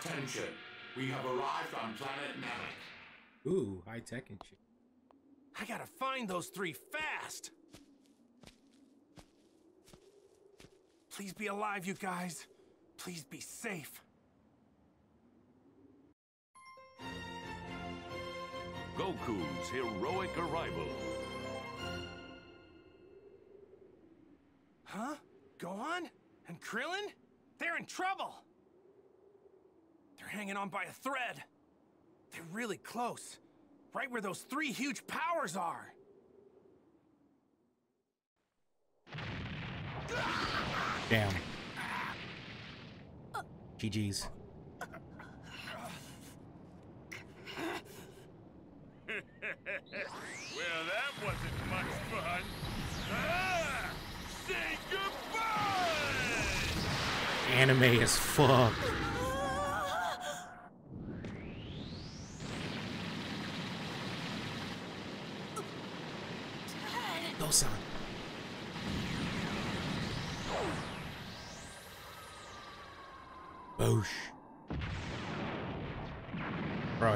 Attention. We have arrived on planet Namek. Ooh, high tech and shit. I gotta find those three fast. Please be alive, you guys. Please be safe. Goku's heroic arrival. Huh? Gohan? And Krillin? They're in trouble! They're hanging on by a thread. They're really close. Right where those three huge powers are. Damn. GG's. well, that wasn't much fun. Ah! Say goodbye! Anime as fuck.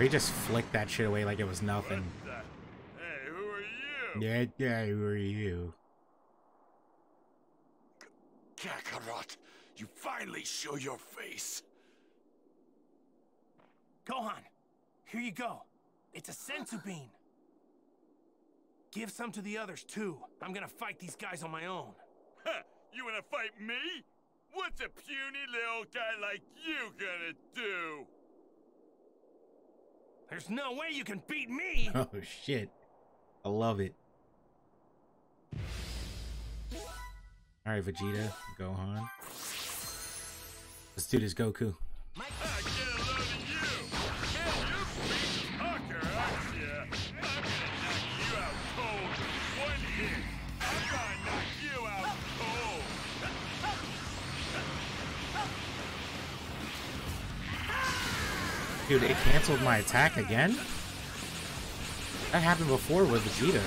He just flicked that shit away like it was nothing. Hey, who are you? Yeah, yeah, who are you? Kakarot, you finally show your face. Gohan, here you go. It's a senzu bean. Give some to the others, too. I'm gonna fight these guys on my own. Huh, you wanna fight me? What's a puny little guy like you gonna do? There's no way you can beat me! Oh shit. I love it. Alright, Vegeta, Gohan. Let's do this, Goku. I Dude, it canceled my attack again? That happened before with Vegeta.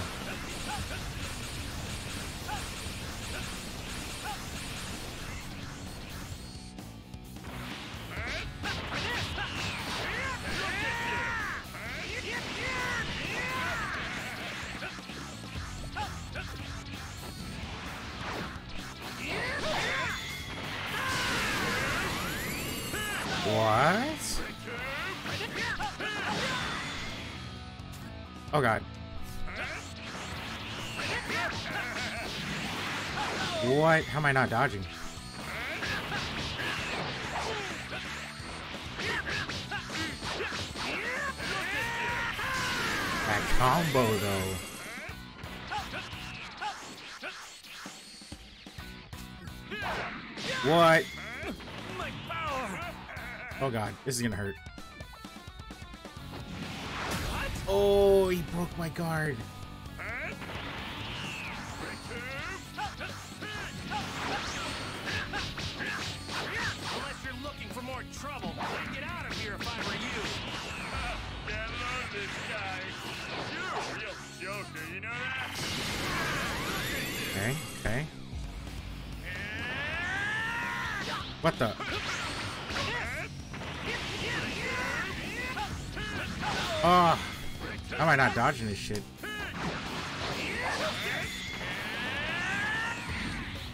I not dodging? That combo though. What? Oh god, this is gonna hurt. Oh, he broke my guard. This guy! You're a real joker, you know that? Okay, okay. What the? Oh, how am I not dodging this shit?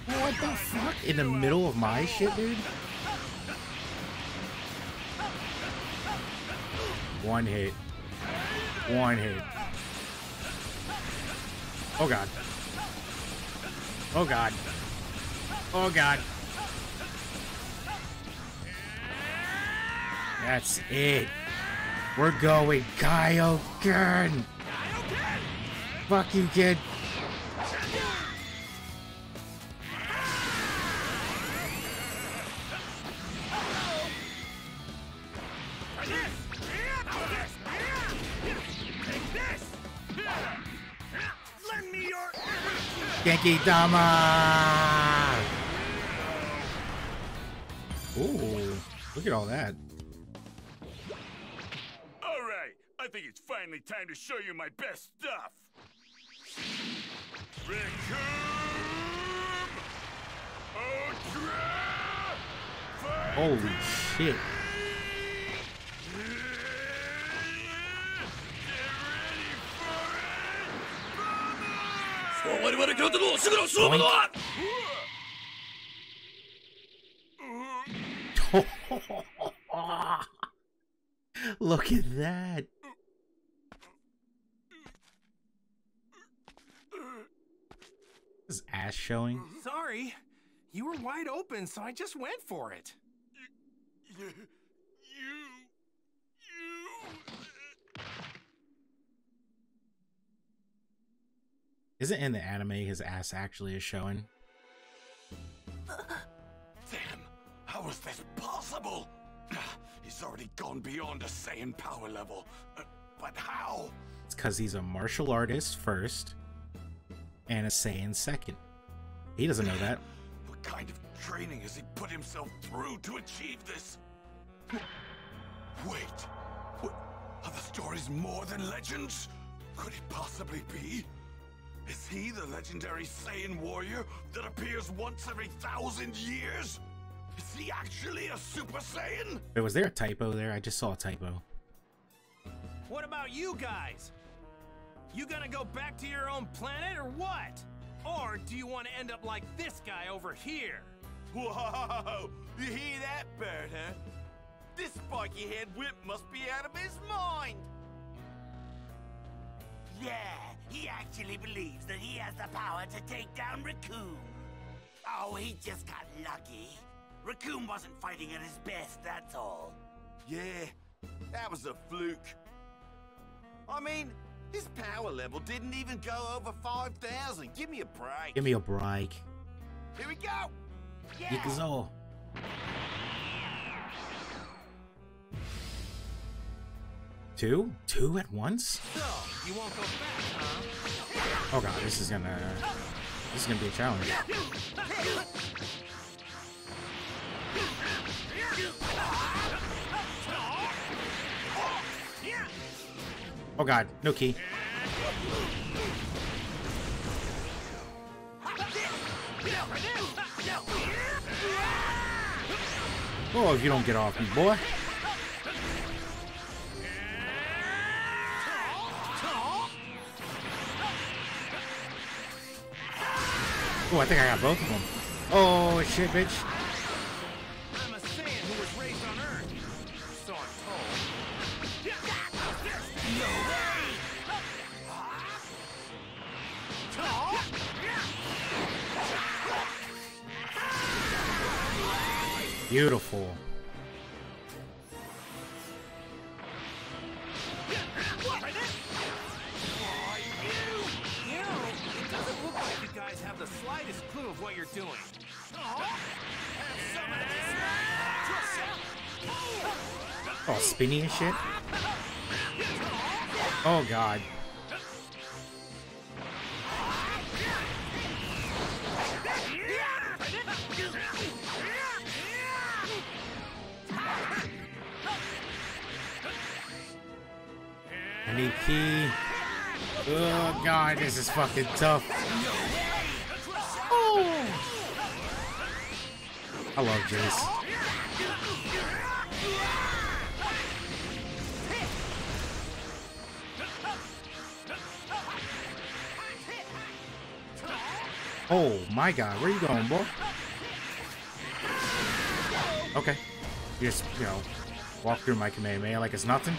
What the fuck? In the middle of my shit, dude? One hit. Hit. Oh god. Oh god. Oh god. That's it. We're going Kaioken. Fuck you, kid. Ooh, look at all that. All right, I think it's finally time to show you my best stuff. Recoome Ultra Holy shit. Look at that. His ass showing. Sorry. You were wide open, so I just went for it. You, you, you. Isn't in the anime his ass actually is showing? Damn, how is this possible? He's already gone beyond a Saiyan power level. Uh, But how? It's because he's a martial artist first and a Saiyan second. He doesn't know that. What kind of training has he put himself through to achieve this? Wait, what, are the stories more than legends? Could it possibly be? Is he the legendary Saiyan warrior that appears once every thousand years? Is he actually a Super Saiyan? Wait, was there a typo there? I just saw a typo. What about you guys? You gonna go back to your own planet or what? Or do you want to end up like this guy over here? Whoa! You hear that, bird, huh? This spiky-head wimp must be out of his mind. Yeah, he actually believes that he has the power to take down Recoome. Oh, he just got lucky. Recoome wasn't fighting at his best, that's all. Yeah, that was a fluke. I mean, his power level didn't even go over 5,000. Give me a break. Give me a break. Here we go. Ikuzo. Two? Two at once? So, Oh god, this is gonna... This is gonna be a challenge. Oh god, no ki. Oh, if you don't get off me, boy. I think I got both of them. Oh, shit, bitch. I'm a Saiyan who was raised on Earth. So I'm told. Beautiful. Oh, spinny and shit. Oh god. I need ki. Oh god, this is fucking tough. I love Jeice. Oh my god, where you going, boy? Okay. You just, you know, walk through my Kamehameha like it's nothing.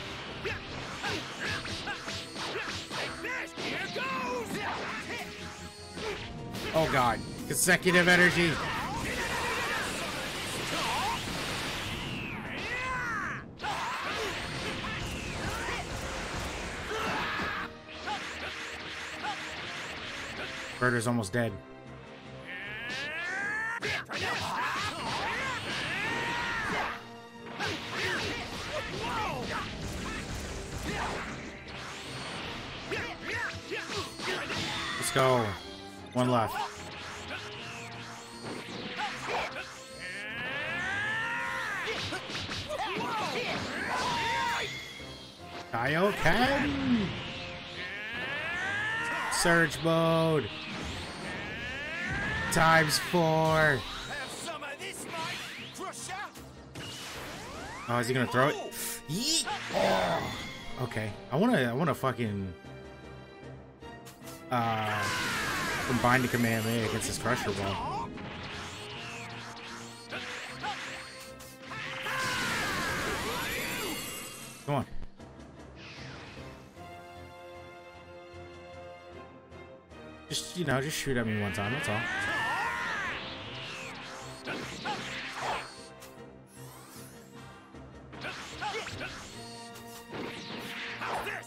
Oh god. Consecutive energy. Burter's almost dead. Mode! Times four! Oh, is he gonna throw it? Yeet! Oh. Okay, I wanna, I wanna fucking, uh, combine the Kamehameha against this Crusher Ball. Come on. Just, you know, just shoot at me one time, that's all. How's this?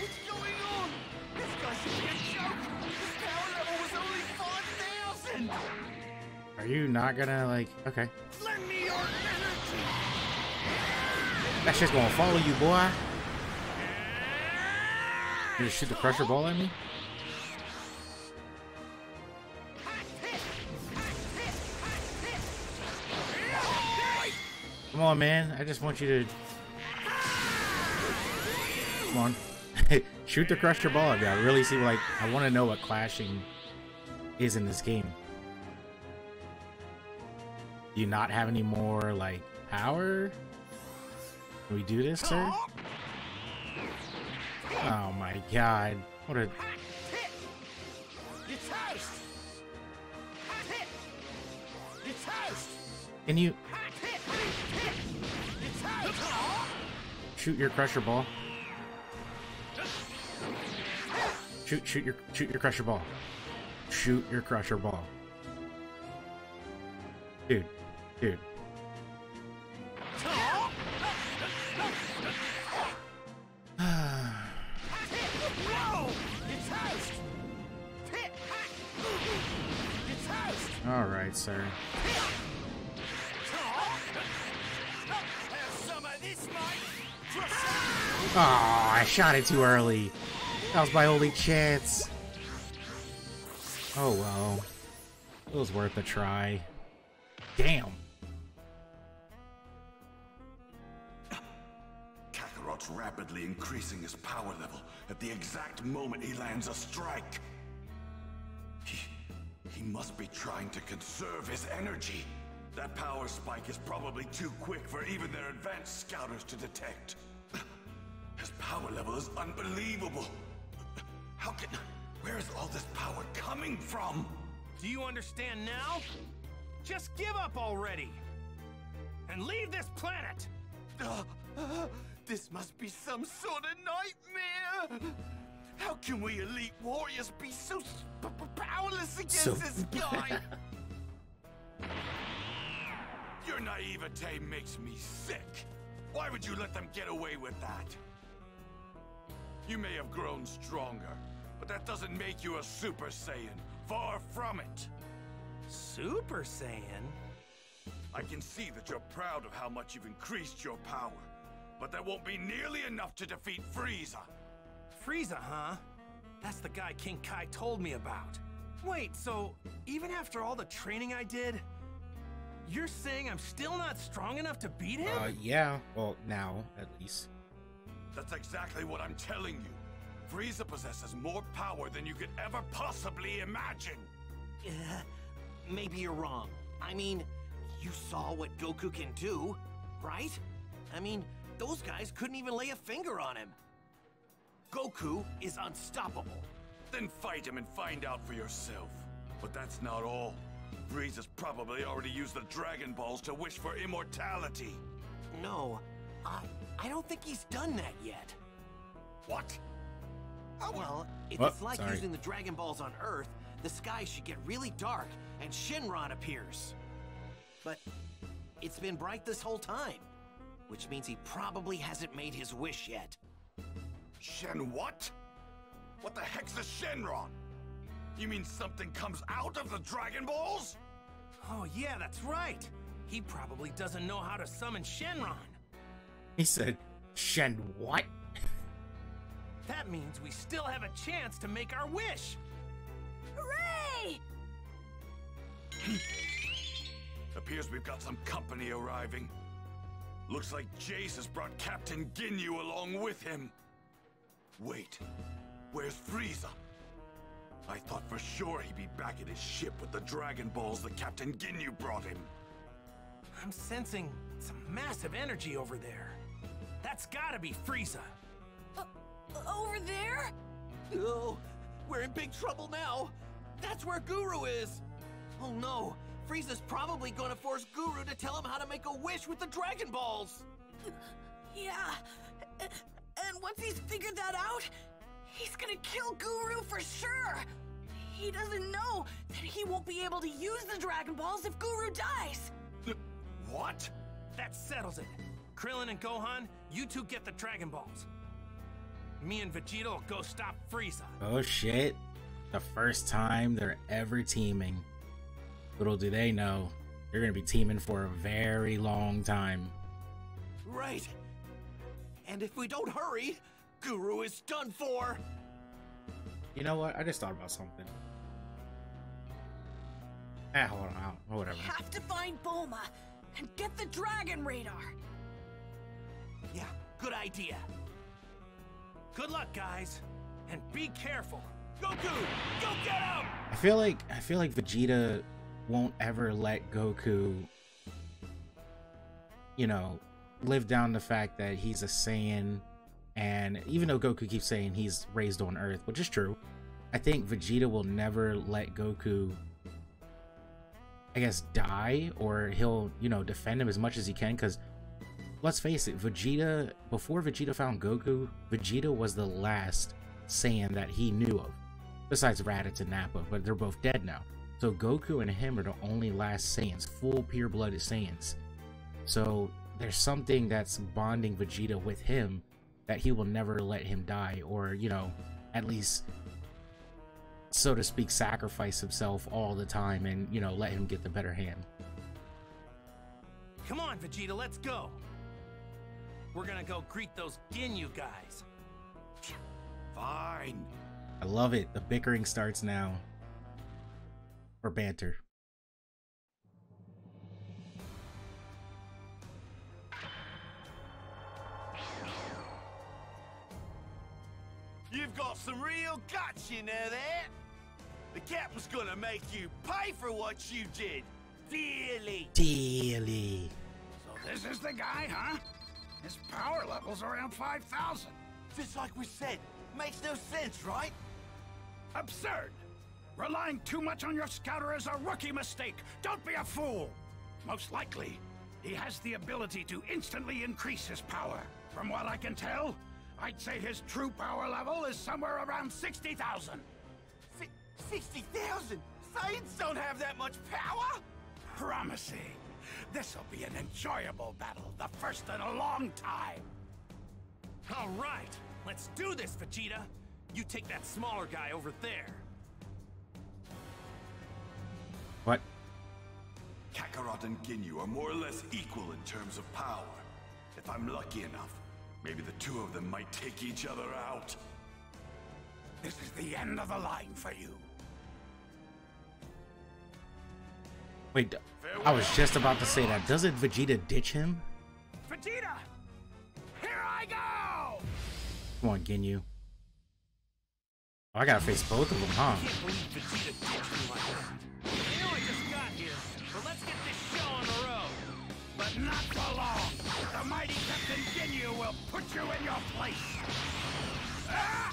What's going on? This guy should be a joke. His power level was only 5,000. Are you not gonna, like, okay. Lend me your energy. That shit's gonna follow you, boy. You just shoot the pressure Ball at me? Come on, man. I just want you to. Come on. Shoot the Crusher Ball at me. I really see, like, I want to know what clashing is in this game. Do you not have any more, like, power? Can we do this, sir? Oh my god. What a. Can you shoot your Crusher Ball? Shoot, shoot your, shoot your Crusher Ball. Shoot your Crusher Ball. Dude, dude. Oh, I shot it too early. That was my only chance. Oh well. It was worth a try. Damn. Kakarot's rapidly increasing his power level at the exact moment he lands a strike. Must be trying to conserve his energy. That power spike is probably too quick for even their advanced scouters to detect. His power level is unbelievable. How can... Where is all this power coming from? Do you understand now? Just give up already! And leave this planet! Uh, uh, this must be some sort of nightmare. How can we elite warriors be so s- p- p- powerless against So- this guy? Your naivete makes me sick. Why would you let them get away with that? You may have grown stronger, but that doesn't make you a Super Saiyan. Far from it. Super Saiyan? I can see that you're proud of how much you've increased your power, but that won't be nearly enough to defeat Frieza. Frieza, huh? That's the guy King Kai told me about. Wait, so even after all the training I did, you're saying I'm still not strong enough to beat him? Uh, yeah. Well, now, at least. That's exactly what I'm telling you. Frieza possesses more power than you could ever possibly imagine. Uh, maybe you're wrong. I mean, you saw what Goku can do, right? I mean, those guys couldn't even lay a finger on him. Goku is unstoppable. Then fight him and find out for yourself. But that's not all. Frieza's probably already used the Dragon Balls to wish for immortality. No, I, I don't think he's done that yet. What? Oh, well, if Oh, it's like sorry. using the Dragon Balls on Earth, the sky should get really dark and Shenron appears. But it's been bright this whole time, which means he probably hasn't made his wish yet. Shen what? What the heck's a Shenron? You mean something comes out of the Dragon Balls? Oh, yeah, that's right. He probably doesn't know how to summon Shenron. He said, Shen what? That means we still have a chance to make our wish. Hooray! Appears we've got some company arriving. Looks like Jeice has brought Captain Ginyu along with him. Wait, where's Frieza? I thought for sure he'd be back at his ship with the Dragon Balls that Captain Ginyu brought him. I'm sensing some massive energy over there. That's gotta be Frieza. Uh, over there? Oh, we're in big trouble now. That's where Guru is. Oh no, Frieza's probably gonna force Guru to tell him how to make a wish with the Dragon Balls. Yeah. And once he's figured that out, he's gonna kill Guru for sure. He doesn't know that he won't be able to use the Dragon Balls if Guru dies. What? That settles it. Krillin and Gohan, you two get the Dragon Balls. Me and Vegeta will go stop Frieza. Oh shit. The first time they're ever teaming. Little do they know, they're gonna be teaming for a very long time. Right. And if we don't hurry, Guru is done for. You know what? I just thought about something. Ah, hold on. Oh, whatever. Have to find Bulma and get the Dragon Radar. Yeah, good idea. Good luck, guys. And be careful. Goku, go get him! I feel like I feel like Vegeta won't ever let Goku you know, live down the fact that he's a Saiyan and even though Goku keeps saying he's raised on Earth, which is true, I think Vegeta will never let Goku I guess die or he'll, you know, defend him as much as he can cuz let's face it, Vegeta before Vegeta found Goku, Vegeta was the last Saiyan that he knew of besides Raditz and Nappa, but they're both dead now. So Goku and him are the only last Saiyans, full pure-blooded Saiyans. So there's something that's bonding Vegeta with him that he will never let him die, or you know, at least so to speak, sacrifice himself all the time and you know let him get the better hand. Come on, Vegeta, let's go. We're gonna go greet those Ginyu guys. Fine. I love it. The bickering starts now. Or banter. You've got some real guts, you know that? The captain's gonna make you pay for what you did. Dearly. Dearly. So this is the guy, huh? His power level's around 5,000. Just like we said. Makes no sense, right? Absurd! Relying too much on your scouter is a rookie mistake. Don't be a fool. Most likely, he has the ability to instantly increase his power. From what I can tell, I'd say his true power level is somewhere around 60,000. 60,000? Saiyans don't have that much power! Promising. This'll be an enjoyable battle, the first in a long time. All right, let's do this, Vegeta. You take that smaller guy over there. What? Kakarot and Ginyu are more or less equal in terms of power. If I'm lucky enough, maybe the two of them might take each other out. This is the end of the line for you. Wait, I was just about to say that. Doesn't Vegeta ditch him? Vegeta! Here I go! Come on, Ginyu. Oh, I gotta face both of them, huh? Can't believe Vegeta ditched me like that. I know I just got here, but let's get this not for long. The mighty Captain Ginyu will put you in your place. Ah!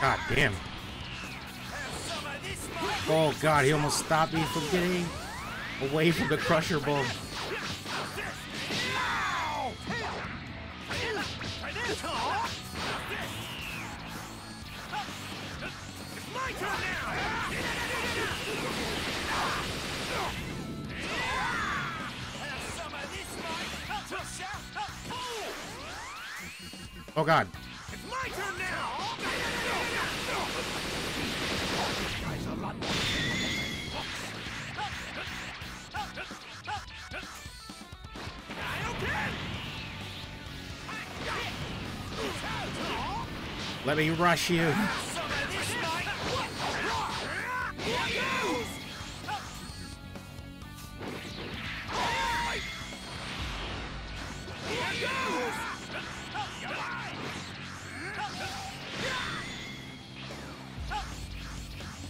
God damn. Oh god, he almost stopped me from getting away from the Crusher Ball. Oh god. Let me rush you.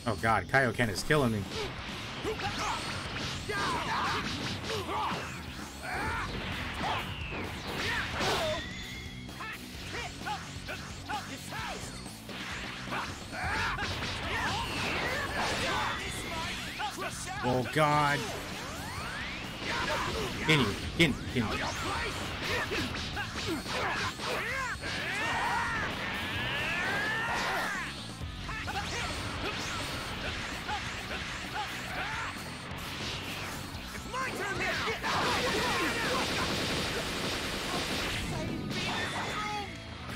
Oh god, Kaioken is killing me. Oh god. Get him, get him, get him.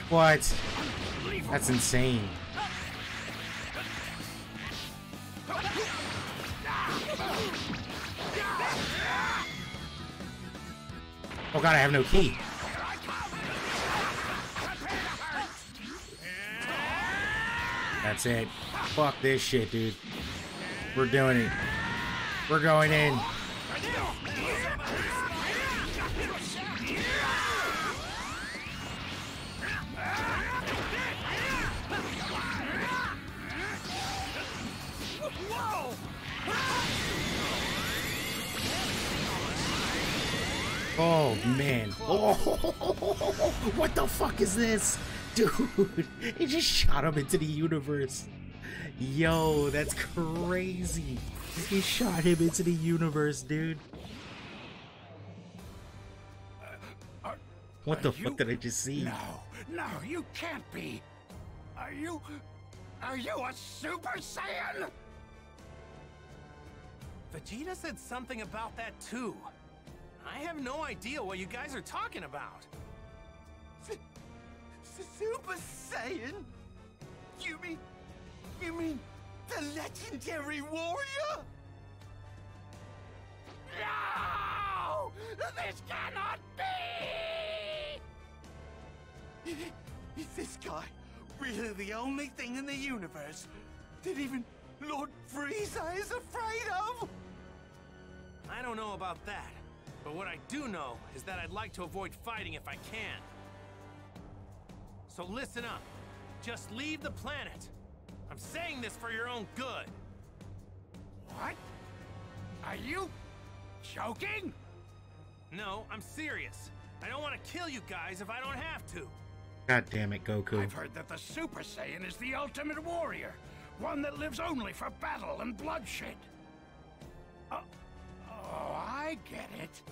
What? That's insane. Oh god, I have no ki. That's it. Fuck this shit, dude. We're doing it. We're going in. Oh, what the fuck is this? Dude, he just shot him into the universe. Yo, that's crazy. He shot him into the universe, dude. What the fuck did I just see? No, no, you can't be. Are you. Are you a Super Saiyan? Vegeta said something about that too. I have no idea what you guys are talking about. Super Saiyan? You mean... You mean the legendary warrior? No! This cannot be! Is this guy really the only thing in the universe that even Lord Frieza is afraid of? I don't know about that, but what I do know is that I'd like to avoid fighting if I can. So listen up. Just leave the planet. I'm saying this for your own good. What? Are you joking? No, I'm serious. I don't want to kill you guys if I don't have to. God damn it, Goku. I've heard that the Super Saiyan is the ultimate warrior, one that lives only for battle and bloodshed. I get it.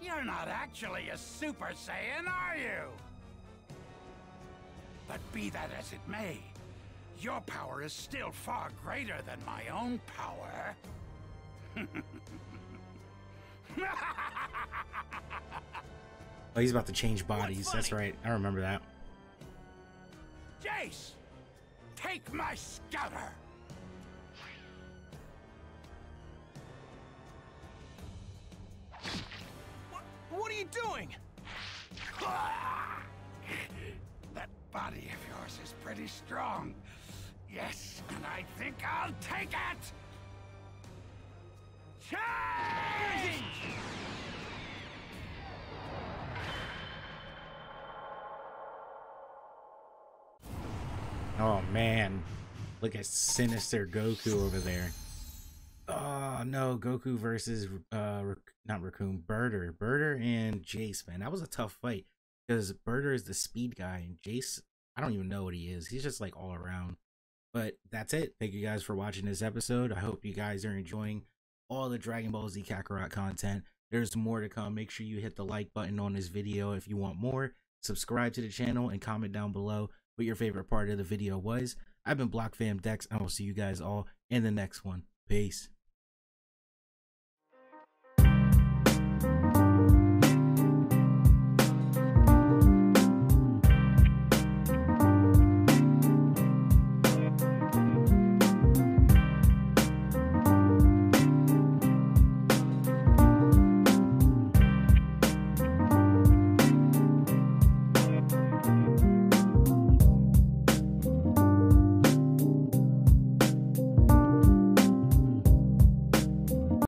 You're not actually a Super Saiyan, are you? But be that as it may, your power is still far greater than my own power. Oh, he's about to change bodies. That's right. I remember that. Jeice, take my scouter. Doing? That body of yours is pretty strong. Yes, and I think I'll take it! Change! Oh man. Look at sinister Goku over there. No, Goku versus uh not Recoome, Burter. Burter and Jeice, man. That was a tough fight. Because Burter is the speed guy and Jeice, I don't even know what he is. He's just like all around. But that's it. Thank you guys for watching this episode. I hope you guys are enjoying all the Dragon Ball Z Kakarot content. There's more to come. Make sure you hit the like button on this video if you want more. Subscribe to the channel and comment down below what your favorite part of the video was. I've been Block Fam Dex, and I will see you guys all in the next one. Peace.